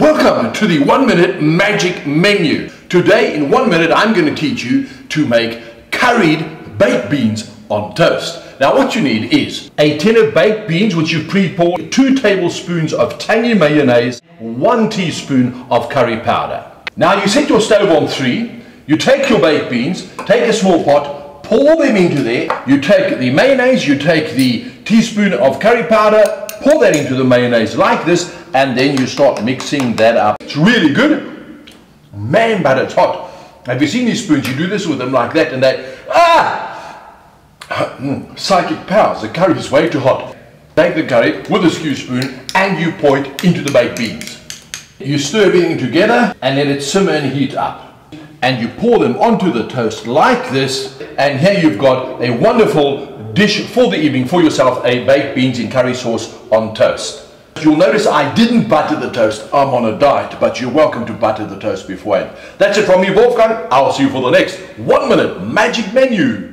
Welcome to the one minute magic menu. Today, in one minute, I'm going to teach you to make curried baked beans on toast. Now, what you need is a tin of baked beans, which you pre-pour, two tablespoons of tangy mayonnaise, one teaspoon of curry powder. Now, you set your stove on three, you take your baked beans, take a small pot, pour them into there, you take the mayonnaise, you take the teaspoon of curry powder, pour that into the mayonnaise like this, and then you start mixing that up. It's really good. Man, but it's hot. Have you seen these spoons? You do this with them like that and they, ah! Mm, psychic powers, the curry is way too hot. Take the curry with a skew spoon and you pour it into the baked beans. You stir everything together and let it simmer and heat up. And you pour them onto the toast like this and here you've got a wonderful dish for the evening for yourself, a baked beans in curry sauce on toast. You'll notice I didn't butter the toast. I'm on a diet, but you're welcome to butter the toast beforehand. That's it from me, Wolfgang. I'll see you for the next one minute magic menu.